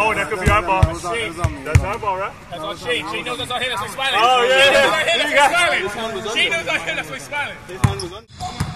Oh, that could be our ball. That's our ball, right? That's on Shane. Shane knows that's our hit. That's why smiling. Oh, yeah. She knows our hit. That's why smiling. She knows our hit. That's why smiling.